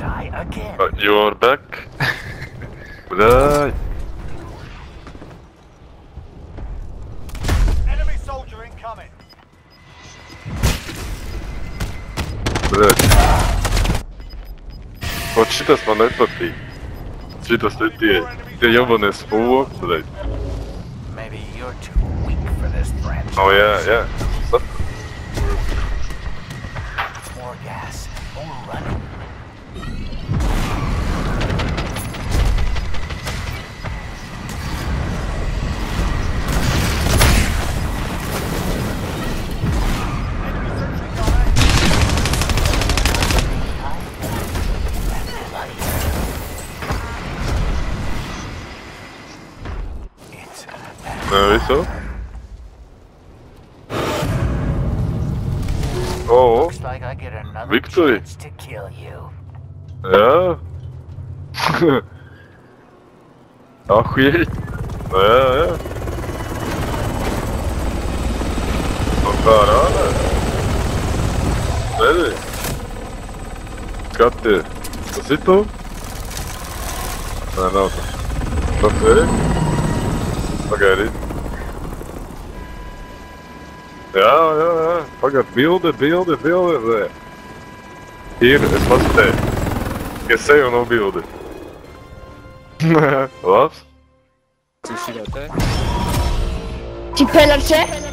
die again. Uh, you're back. Блядь. Enemy soldier incoming. Блядь. Вот что смотреть ты? Что стоит ты? Ты ебаный спур, блядь. Maybe you're too weak for this franchise. Oh yeah, yeah. Stuff. More gas. More running. Ja, visst Oh, looks like I get another Victory. chance to kill you. ja. Ja, skit. Ja, ja. Vad föra eller? Ready? Got the... Pasito? Jā, jā, jā. Pagad, bilde, bilde, bilde. Nē. Ir, es pasitēju. Es seju no bildi. Labs. Tu šī jau te? Tu pēlēr šeit?